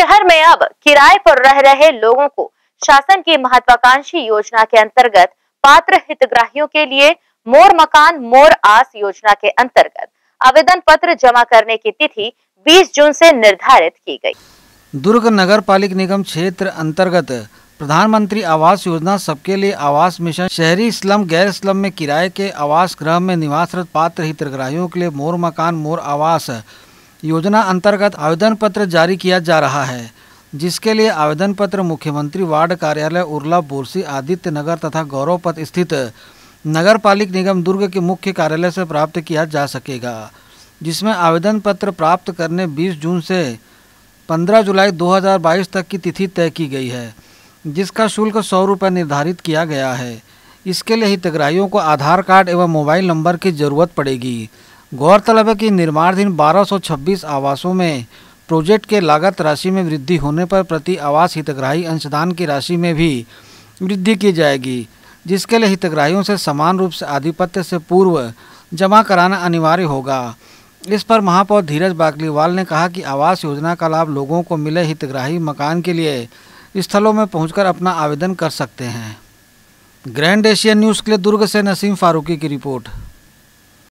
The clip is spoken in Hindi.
शहर में अब किराए पर रह रहे लोगों को शासन की महत्वाकांक्षी योजना के अंतर्गत पात्र हितग्राहियों के लिए मोर मकान, मोर आस योजना के अंतर्गत आवेदन पत्र जमा करने की तिथि 20 जून से निर्धारित की गई। दुर्ग नगर पालिक निगम क्षेत्र अंतर्गत प्रधानमंत्री आवास योजना सबके लिए आवास मिशन शहरी स्लम, गैर स्लम में किराए के आवास गृह में निवासरत पात्र हितग्राहियों के लिए मोर मकान, मोर आवास योजना अंतर्गत आवेदन पत्र जारी किया जा रहा है, जिसके लिए आवेदन पत्र मुख्यमंत्री, वार्ड कार्यालय, उर्ला, बोरसी आदित्य नगर तथा गौरवपथ स्थित नगर पालिक निगम दुर्ग के मुख्य कार्यालय से प्राप्त किया जा सकेगा, जिसमें आवेदन पत्र प्राप्त करने 20 जून से 15 जुलाई 2022 तक की तिथि तय की गई है, जिसका शुल्क सौ रुपये निर्धारित किया गया है। इसके लिए हितग्राहियों को आधार कार्ड एवं मोबाइल नंबर की ज़रूरत पड़ेगी। गौरतलब है कि निर्माणाधीन 1226 आवासों में प्रोजेक्ट के लागत राशि में वृद्धि होने पर प्रति आवास हितग्राही अंशदान की राशि में भी वृद्धि की जाएगी, जिसके लिए हितग्राहियों से समान रूप से आधिपत्य से पूर्व जमा कराना अनिवार्य होगा। इस पर महापौर धीरज बागलीवाल ने कहा कि आवास योजना का लाभ लोगों को मिले हितग्राही मकान के लिए, स्थलों में पहुंचकर अपना आवेदन कर सकते हैं। ग्रैंड एशियन न्यूज़ के लिए दुर्ग से नसीम फारूकी की रिपोर्ट।